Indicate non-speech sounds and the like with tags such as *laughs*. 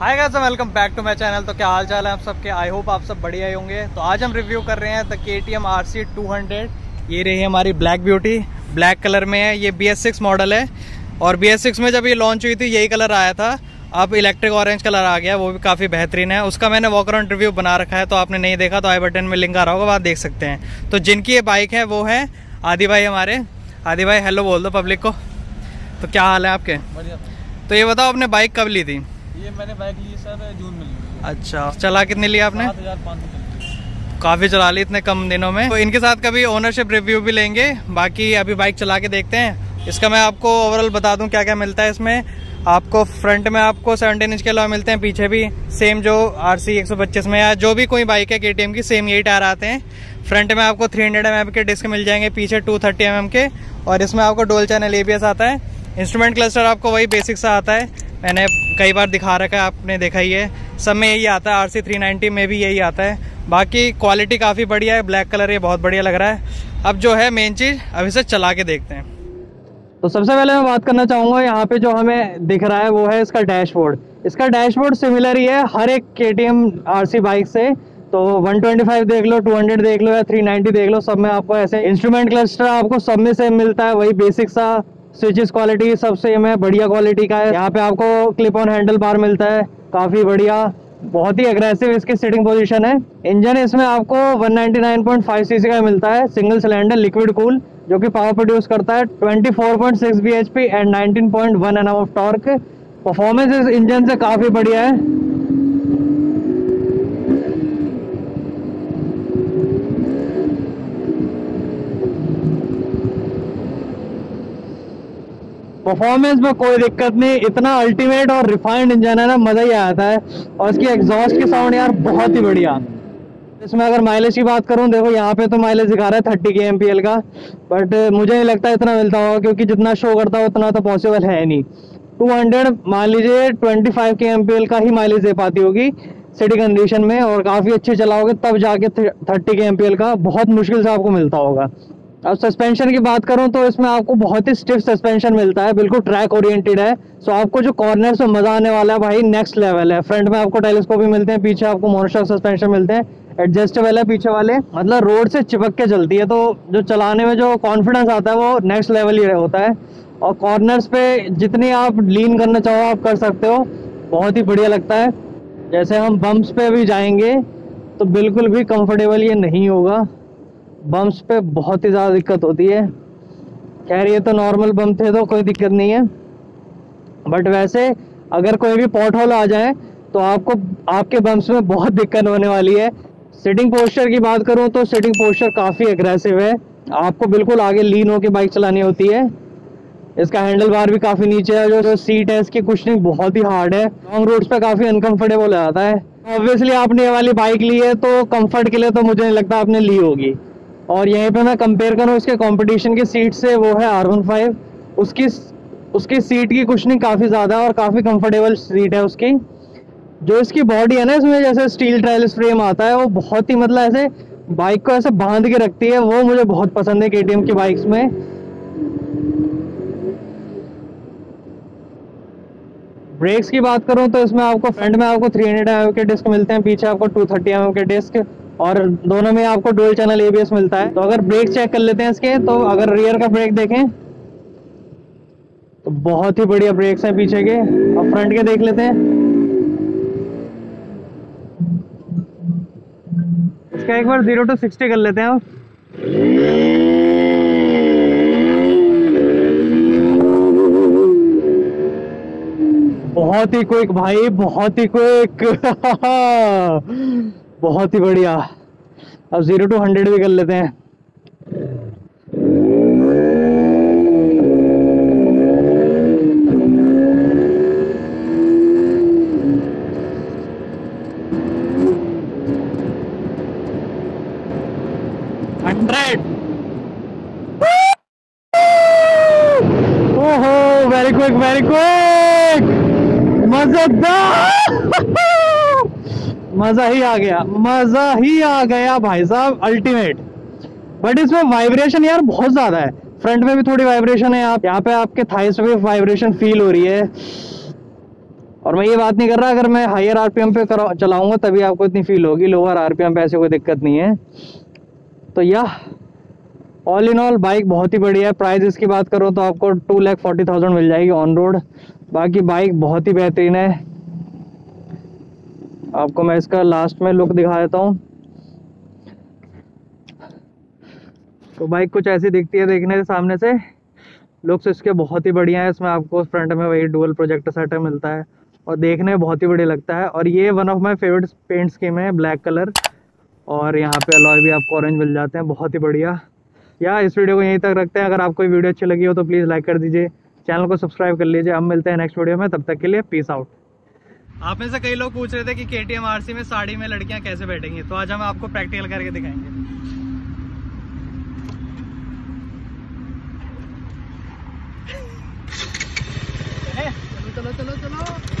Hi guys welcome back to my channel तो क्या हाल चाल है आप सबके? आई होप आप सब बढ़िया ही होंगे। तो आज हम रिव्यू कर रहे हैं the K T M R C two hundred ये रही हमारी ब्लैक ब्यूटी ब्लैक कलर में है ये बी एस सिक्स मॉडल है। और बी एस सिक्स में जब ये लॉन्च हुई थी यही कलर आया था। अब इलेक्ट्रिक ऑरेंज कलर आ गया वो भी काफ़ी बेहतरीन है। उसका मैंने वॉक अराउंड रिव्यू बना रखा है तो आपने नहीं देखा तो आई बटन में लिंक आ रहा होगा वहाँ देख सकते हैं। तो जिनकी ये बाइक है वो है आदि भाई हमारे। आदि भाई हेलो बोल दो पब्लिक को। तो क्या हाल है आपके? बढ़िया। तो ये बताओ आपने बाइक कब ली थी? ये मैंने बाइक ली सर जून में ली अच्छा। चला कितने लिया आपने? काफ़ी चला ली इतने कम दिनों में। तो इनके साथ कभी ओनरशिप रिव्यू भी लेंगे। बाकी अभी बाइक चला के देखते हैं। इसका मैं आपको ओवरऑल बता दूँ क्या क्या मिलता है इसमें। आपको फ्रंट में आपको 17 इंच के अलावा मिलते हैं पीछे भी सेम जो आर सी एक सौ पच्चीस में या जो भी कोई बाइक है के टी एम की सेम यही टायर आते हैं। फ्रंट में आपको 300 हंड्रेड एम एम के डिस्क मिल जाएँगे पीछे 230 थर्टी एम एम के। और इसमें आपको डोल चैनल एबीएस आता है। इंस्ट्रूमेंट क्लस्टर आपको वही बेसिक सा आता है। मैंने कई बार दिखा रखा है, आपने देखा ही है। सब में यही आता है आर सी थ्री में भी यही आता है। बाकी क्वालिटी काफ़ी बढ़िया है ब्लैक कलर ये बहुत बढ़िया लग रहा है। अब जो है मेन चीज़, अब इसे चला के देखते हैं। तो सबसे पहले मैं बात करना चाहूँगा, यहाँ पे जो हमें दिख रहा है, वो है इसका डैशबोर्ड इसका डैशबोर्ड सिमिलर ही है, हर एक K T M R C. Bike से तो 125 देख लो 200 देख लो या 390 देख लो, सब में आपको ऐसे इंस्ट्रूमेंट क्लस्टर आपको सब में सेम मिलता है, वही बेसिक सा स्विचेस क्वालिटी सब सेम है, बढ़िया क्वालिटी का है। यहाँ पे आपको क्लिप ऑन हैंडल बार मिलता है, काफ़ी बढ़िया। बहुत ही अग्रेसिव इसकी सीटिंग पोजीशन है। इंजन इसमें आपको 199.5 सीसी का मिलता है सिंगल सिलेंडर लिक्विड कूल जो कि पावर प्रोड्यूस करता है। 24.6 bhp and 19.1 N of torque performance इस इंजन से काफ़ी बढ़िया है। परफॉर्मेंस में कोई दिक्कत नहीं, इतना अल्टीमेट और रिफाइंड इंजन है ना, मज़ा ही आता है। और इसकी एग्जॉस्ट की साउंड यार बहुत ही बढ़िया। इसमें अगर माइलेज की बात करूँ, देखो यहाँ पे तो माइलेज दिखा रहा है थर्टी के एम का बट मुझे नहीं लगता इतना मिलता होगा, क्योंकि जितना शो करता है, उतना तो पॉसिबल है नहीं। 200 मान लीजिए 25 के एम का ही माइलेज दे पाती होगी सिटी कंडीशन में, और काफ़ी अच्छे चलाओगे, तब जाके थर्टी के एम का बहुत मुश्किल से आपको मिलता होगा। अब सस्पेंशन की बात करूँ तो इसमें आपको बहुत ही स्टिफ सस्पेंशन मिलता है, बिल्कुल ट्रैक ओरिएंटेड है। सो आपको जो कॉर्नर से मज़ा आने वाला है भाई नेक्स्ट लेवल है। फ्रंट में आपको टेलीस्कोप भी मिलते हैं, पीछे आपको मोनोशॉक सस्पेंशन मिलते हैं। एडजस्टेबल है पीछे वाले मतलब रोड से चिपक के चलती है तो जो चलाने में जो कॉन्फिडेंस आता है, वो नेक्स्ट लेवल ही होता है। और कॉर्नर्स पे जितनी आप लीन करना चाहो, आप कर सकते हो। बहुत ही बढ़िया लगता है। जैसे हम बम्प्स पे भी जाएँगे तो बिल्कुल भी कंफर्टेबल ये नहीं होगा। बम्प्स पे बहुत ही ज़्यादा दिक्कत होती है। खैर ये तो नॉर्मल बम थे तो कोई दिक्कत नहीं है। बट वैसे अगर कोई भी पॉट होल आ जाए तो आपको आपके बम्प्स में बहुत दिक्कत होने वाली है। सिटिंग पोस्चर की बात करूँ तो सिटिंग पोस्चर काफ़ी अग्रेसिव है। आपको बिल्कुल आगे लीन होकर बाइक चलानी होती है। इसका हैंडल बार भी काफ़ी नीचे है जो, जो सीट है इसकी कुशनिंग बहुत ही हार्ड है। लॉन्ग रूट्स पे काफ़ी अनकंफर्टेबल हो जाता है। ऑब्वियसली आपने ये वाली बाइक ली है तो कंफर्ट के लिए तो मुझे नहीं लगता आपने ली होगी। और यहीं पे मैं कंपेयर करूँ, इसके कंपटीशन की सीट से वो है आर वन फाइव उसकी उसकी सीट की कुछ नहीं, काफ़ी ज़्यादा और काफ़ी कंफर्टेबल सीट है उसकी। जो इसकी बॉडी है ना, इसमें जैसे स्टील ट्रायल्स फ्रेम आता है, वो बहुत ही मतलब ऐसे बाइक को ऐसे बाँध के रखती है, वो मुझे बहुत पसंद है के की बाइक्स में। ब्रेक्स की बात करूँ तो इसमें आपको फ्रंट में आपको 300 हंड्रेड के डिस्क मिलते हैं, पीछे आपको 230 थर्टी के डिस्क और दोनों में आपको डोल चैनल एबीएस मिलता है। तो अगर ब्रेक चेक कर लेते हैं इसके तो अगर रियर का ब्रेक देखें तो बहुत ही बढ़िया ब्रेक्स हैं पीछे के। और फ्रंट के देख लेते हैं। इसका एक बार ज़ीरो टू सिक्सटी कर लेते हैं आप बहुत ही क्विक भाई, बहुत ही क्विक *laughs* बहुत ही बढ़िया। अब ज़ीरो टू हंड्रेड भी कर लेते हैं। हंड्रेड ओहो वेरी क्विक वेरी क्विक मज़ेदार। मज़ा ही आ गया, मज़ा ही आ गया भाई साहब अल्टीमेट बट इसमें वाइब्रेशन यार बहुत ज़्यादा है। फ्रंट में भी थोड़ी वाइब्रेशन है आप, यहाँ पे आपके थाइस पे भी वाइब्रेशन फील हो रही है। और मैं ये बात नहीं कर रहा, अगर मैं हायर आरपीएम पे करा, चलाऊँगा, तभी आपको इतनी फील होगी। लोअर आरपीएम पे ऐसे कोई दिक्कत नहीं है। तो यह ऑल इन ऑल बाइक बहुत ही बढ़िया है। प्राइस इसकी बात करो तो आपको टू लैख फोर्टी थाउज़ेंड मिल जाएगी ऑन रोड बाकी बाइक बहुत ही बेहतरीन है। आपको मैं इसका लास्ट में लुक दिखा देता हूँ। तो बाइक कुछ ऐसी दिखती है देखने से सामने से। लुक्स इसके बहुत ही बढ़िया है। इसमें आपको फ्रंट में वही डुअल प्रोजेक्टर सेटअप मिलता है। और देखने में बहुत ही बढ़िया लगता है। और ये one of my favourite paint scheme है ब्लैक कलर और यहाँ पे अलॉय भी आपको ऑरेंज मिल जाते हैं। बहुत ही बढ़िया। या इस वीडियो को यहीं तक रखते हैं। अगर आपको वीडियो अच्छी लगी हो तो प्लीज़ लाइक कर दीजिए। चैनल को सब्सक्राइब कर लीजिए। हम मिलते हैं नेक्स्ट वीडियो में। तब तक के लिए पीस आउट आप में से कई लोग पूछ रहे थे कि के टी में साड़ी में लड़कियाँ कैसे बैठेंगी? तो आज हम आपको प्रैक्टिकल करके दिखाएँगे। चलो चलो चलो।